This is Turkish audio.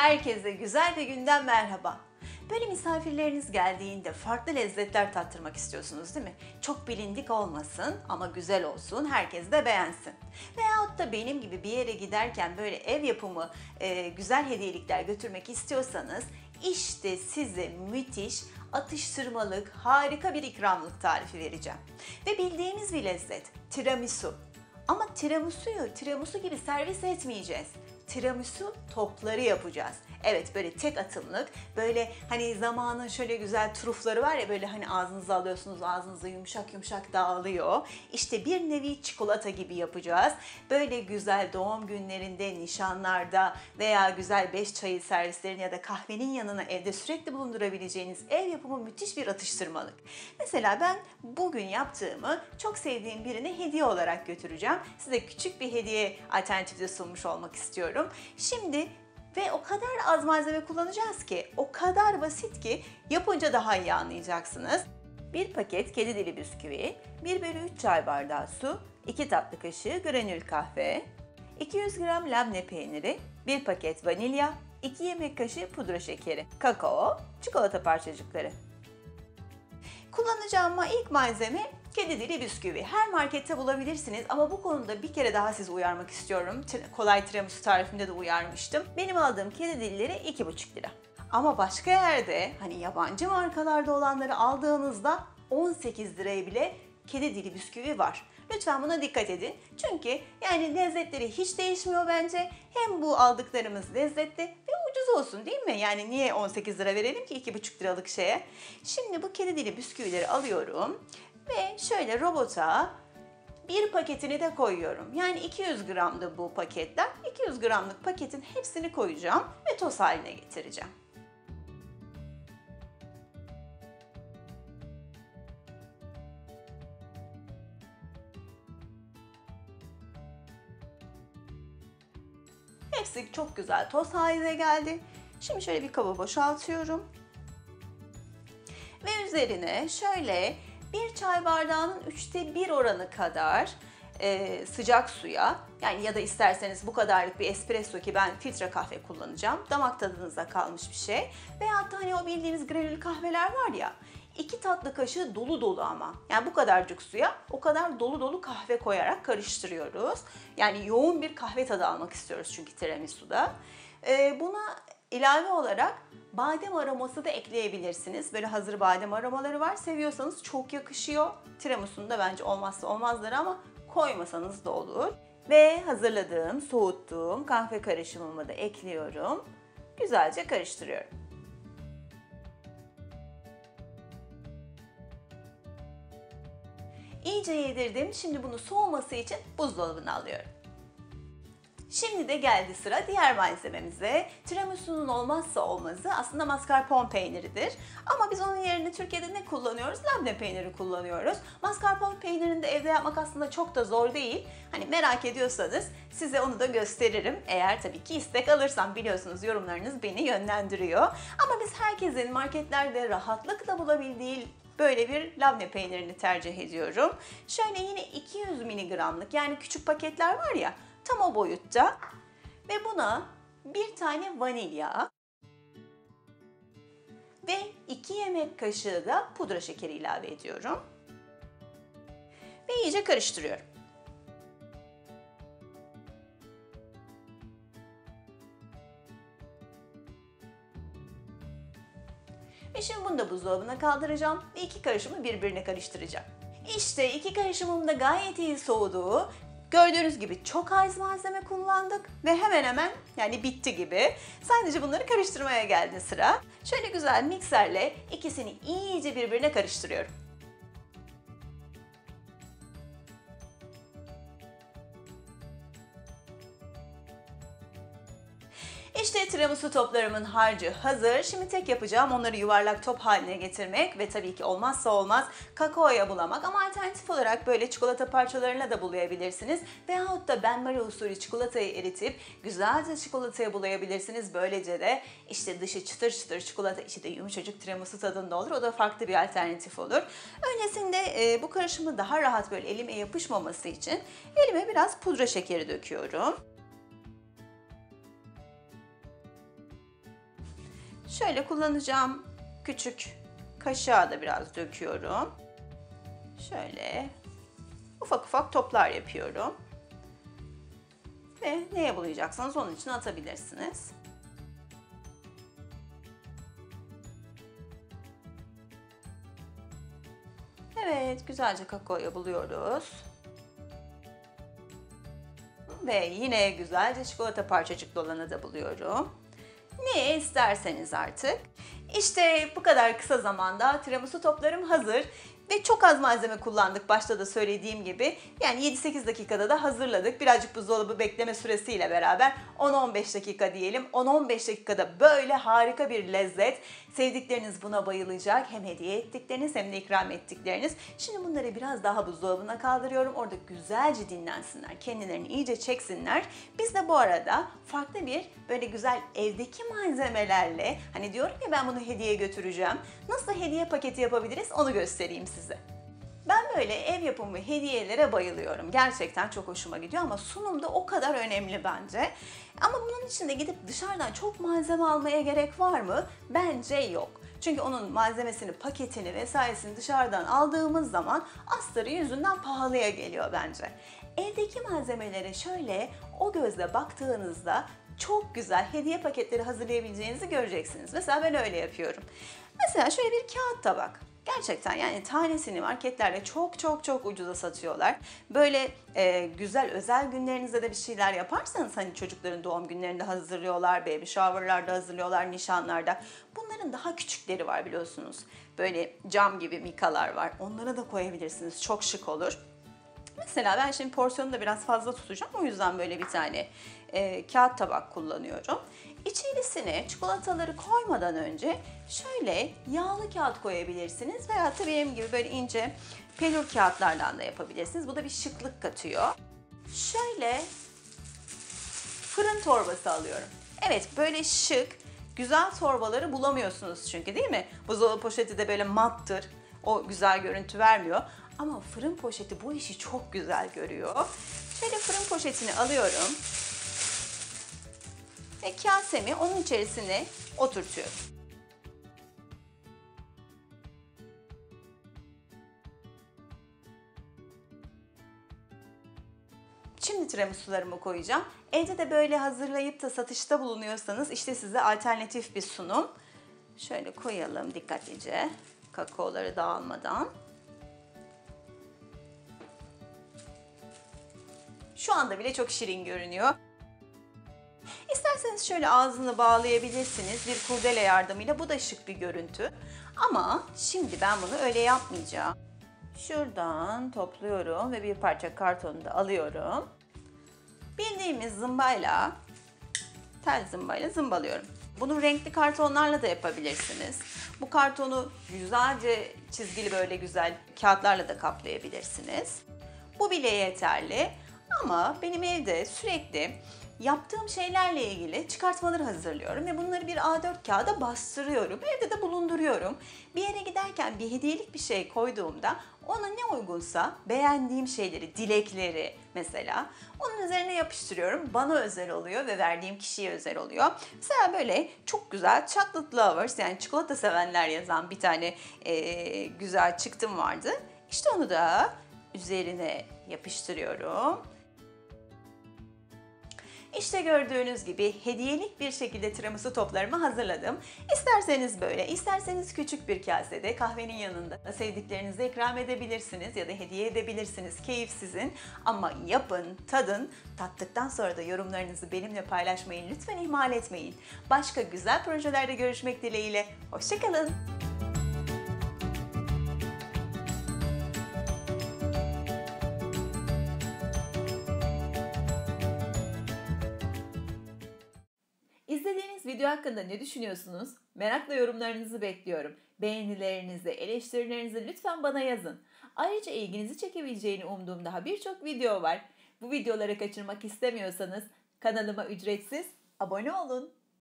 Herkese güzel bir günden merhaba. Böyle misafirleriniz geldiğinde farklı lezzetler tattırmak istiyorsunuz değil mi? Çok bilindik olmasın ama güzel olsun, herkes de beğensin. Veyahut da benim gibi bir yere giderken böyle ev yapımı e, güzel hediyelikler götürmek istiyorsanız işte size müthiş atıştırmalık, harika bir ikramlık tarifi vereceğim. Ve bildiğimiz bir lezzet, tiramisu. Ama tiramisu'yu tiramisu gibi servis etmeyeceğiz tiramisu topları yapacağız. Evet böyle tek atımlık böyle hani zamanın şöyle güzel trufları var ya böyle hani ağzınıza alıyorsunuz ağzınıza yumuşak yumuşak dağılıyor. İşte bir nevi çikolata gibi yapacağız. Böyle güzel doğum günlerinde, nişanlarda veya güzel beş çayı servislerin ya da kahvenin yanına evde sürekli bulundurabileceğiniz ev yapımı müthiş bir atıştırmalık. Mesela ben bugün yaptığımı çok sevdiğim birine hediye olarak götüreceğim. Size küçük bir hediye alternatifi sunmuş olmak istiyorum. Şimdi ve o kadar az malzeme kullanacağız ki, o kadar basit ki yapınca daha iyi anlayacaksınız. Bir paket kedi dili bisküvi, 1 bölü 3 çay bardağı su, 2 tatlı kaşığı granül kahve, 200 gram labne peyniri, 1 paket vanilya, 2 yemek kaşığı pudra şekeri, kakao, çikolata parçacıkları. Kullanacağım ilk malzeme Kedi dili bisküvi. Her markette bulabilirsiniz ama bu konuda bir kere daha sizi uyarmak istiyorum. Kolay tiramisu tarifinde de uyarmıştım. Benim aldığım kedi dilleri 2,5 lira. Ama başka yerde hani yabancı markalarda olanları aldığınızda 18 liraya bile kedi dili bisküvi var. Lütfen buna dikkat edin. Çünkü yani lezzetleri hiç değişmiyor bence. Hem bu aldıklarımız lezzetli ve ucuz olsun değil mi? Yani niye 18 lira verelim ki 2,5 liralık şeye? Şimdi bu kedi dili bisküvileri alıyorum ve şöyle robota bir paketini de koyuyorum. Yani 200 gramdı bu paketler. 200 gramlık paketin hepsini koyacağım ve toz haline getireceğim. Hepsi çok güzel toz haline geldi. Şimdi şöyle bir kaba boşaltıyorum. Ve üzerine şöyle bir çay bardağının üçte bir oranı kadar e, sıcak suya yani ya da isterseniz bu kadarlık bir espresso ki ben filtre kahve kullanacağım. Damak tadınıza kalmış bir şey. Veya da hani o bildiğiniz granül kahveler var ya iki tatlı kaşığı dolu dolu ama. Yani bu kadarcık suya o kadar dolu dolu kahve koyarak karıştırıyoruz. Yani yoğun bir kahve tadı almak istiyoruz çünkü tiramisu'da. Ee, buna ilave olarak Badem aroması da ekleyebilirsiniz. Böyle hazır badem aromaları var. Seviyorsanız çok yakışıyor. Tiramisu'nun bence olmazsa olmazları ama koymasanız da olur. Ve hazırladığım, soğuttuğum kahve karışımımı da ekliyorum. Güzelce karıştırıyorum. İyice yedirdim. Şimdi bunu soğuması için buzdolabına alıyorum. Şimdi de geldi sıra diğer malzememize. Tiramisu'nun olmazsa olmazı aslında mascarpone peyniridir. Ama biz onun yerine Türkiye'de ne kullanıyoruz? Labne peyniri kullanıyoruz. Mascarpone peynirini de evde yapmak aslında çok da zor değil. Hani merak ediyorsanız size onu da gösteririm. Eğer tabii ki istek alırsam biliyorsunuz yorumlarınız beni yönlendiriyor. Ama biz herkesin marketlerde rahatlıkla bulabildiği böyle bir labne peynirini tercih ediyorum. Şöyle yine 200 miligramlık yani küçük paketler var ya Tam o boyutta. Ve buna bir tane vanilya ve 2 yemek kaşığı da pudra şekeri ilave ediyorum. Ve iyice karıştırıyorum. Ve şimdi bunu da buzdolabına kaldıracağım ve iki karışımı birbirine karıştıracağım. İşte iki karışımım da gayet iyi soğudu Gördüğünüz gibi çok az malzeme kullandık ve hemen hemen yani bitti gibi. Sadece bunları karıştırmaya geldi sıra. Şöyle güzel mikserle ikisini iyice birbirine karıştırıyorum. İşte tiramisu toplarımın harcı hazır. Şimdi tek yapacağım onları yuvarlak top haline getirmek ve tabii ki olmazsa olmaz kakaoya bulamak ama alternatif olarak böyle çikolata parçalarına da bulayabilirsiniz. Veyahut da benmari usulü çikolatayı eritip güzelce çikolataya bulayabilirsiniz. Böylece de işte dışı çıtır çıtır çikolata içi de yumuşacık tiramisu tadında olur. O da farklı bir alternatif olur. Öncesinde e, bu karışımı daha rahat böyle elime yapışmaması için elime biraz pudra şekeri döküyorum. Şöyle kullanacağım küçük kaşığa da biraz döküyorum. Şöyle ufak ufak toplar yapıyorum. Ve neye bulayacaksanız onun için atabilirsiniz. Evet, güzelce kakaoyu buluyoruz. Ve yine güzelce çikolata parçacık dolanı da buluyorum. Ne isterseniz artık. İşte bu kadar kısa zamanda tiramisu toplarım hazır. Ve çok az malzeme kullandık başta da söylediğim gibi. Yani 7-8 dakikada da hazırladık. Birazcık buzdolabı bekleme süresiyle beraber 10-15 dakika diyelim. 10-15 dakikada böyle harika bir lezzet. Sevdikleriniz buna bayılacak. Hem hediye ettikleriniz hem de ikram ettikleriniz. Şimdi bunları biraz daha buzdolabına kaldırıyorum. Orada güzelce dinlensinler. Kendilerini iyice çeksinler. Biz de bu arada farklı bir böyle güzel evdeki malzemelerle hani diyorum ya ben bunu hediye götüreceğim. Nasıl hediye paketi yapabiliriz onu göstereyim size. Ben böyle ev yapımı hediyelere bayılıyorum. Gerçekten çok hoşuma gidiyor ama sunum da o kadar önemli bence. Ama bunun için de gidip dışarıdan çok malzeme almaya gerek var mı? Bence yok. Çünkü onun malzemesini, paketini vesairesini dışarıdan aldığımız zaman astarı yüzünden pahalıya geliyor bence. Evdeki malzemelere şöyle o gözle baktığınızda çok güzel hediye paketleri hazırlayabileceğinizi göreceksiniz. Mesela ben öyle yapıyorum. Mesela şöyle bir kağıt tabak. Gerçekten yani tanesini marketlerde çok çok çok ucuza satıyorlar. Böyle e, güzel özel günlerinizde de bir şeyler yaparsanız hani çocukların doğum günlerinde hazırlıyorlar, baby shower'larda hazırlıyorlar, nişanlarda. Bunların daha küçükleri var biliyorsunuz. Böyle cam gibi mikalar var. Onlara da koyabilirsiniz. Çok şık olur. Mesela ben şimdi porsiyonu da biraz fazla tutacağım. O yüzden böyle bir tane e, kağıt tabak kullanıyorum. İçerisine çikolataları koymadan önce şöyle yağlı kağıt koyabilirsiniz veya da benim gibi böyle ince pelur kağıtlardan da yapabilirsiniz. Bu da bir şıklık katıyor. Şöyle fırın torbası alıyorum. Evet böyle şık, güzel torbaları bulamıyorsunuz çünkü değil mi? Buzdolabı poşeti de böyle mattır. O güzel görüntü vermiyor. Ama fırın poşeti bu işi çok güzel görüyor. Şöyle fırın poşetini alıyorum ve kasemi onun içerisine oturtuyorum. Şimdi tiramisularımı koyacağım. Evde de böyle hazırlayıp da satışta bulunuyorsanız işte size alternatif bir sunum. Şöyle koyalım dikkatlice kakaoları dağılmadan. Şu anda bile çok şirin görünüyor. İsterseniz şöyle ağzını bağlayabilirsiniz bir kurdele yardımıyla. Bu da şık bir görüntü. Ama şimdi ben bunu öyle yapmayacağım. Şuradan topluyorum ve bir parça kartonu da alıyorum. Bildiğimiz zımbayla, tel zımbayla zımbalıyorum. Bunu renkli kartonlarla da yapabilirsiniz. Bu kartonu güzelce çizgili böyle güzel kağıtlarla da kaplayabilirsiniz. Bu bile yeterli. Ama benim evde sürekli yaptığım şeylerle ilgili çıkartmaları hazırlıyorum ve bunları bir A4 kağıda bastırıyorum. Evde de bulunduruyorum. Bir yere giderken bir hediyelik bir şey koyduğumda ona ne uygunsa beğendiğim şeyleri, dilekleri mesela onun üzerine yapıştırıyorum. Bana özel oluyor ve verdiğim kişiye özel oluyor. Mesela böyle çok güzel chocolate lovers yani çikolata sevenler yazan bir tane e, güzel çıktım vardı. İşte onu da üzerine yapıştırıyorum. İşte gördüğünüz gibi hediyelik bir şekilde tiramisu toplarımı hazırladım. İsterseniz böyle, isterseniz küçük bir kasede kahvenin yanında sevdiklerinize ikram edebilirsiniz ya da hediye edebilirsiniz. Keyif sizin ama yapın, tadın. Tattıktan sonra da yorumlarınızı benimle paylaşmayı lütfen ihmal etmeyin. Başka güzel projelerde görüşmek dileğiyle. Hoşçakalın. İzlediğiniz video hakkında ne düşünüyorsunuz? Merakla yorumlarınızı bekliyorum. Beğenilerinizi, eleştirilerinizi lütfen bana yazın. Ayrıca ilginizi çekebileceğini umduğum daha birçok video var. Bu videoları kaçırmak istemiyorsanız kanalıma ücretsiz abone olun.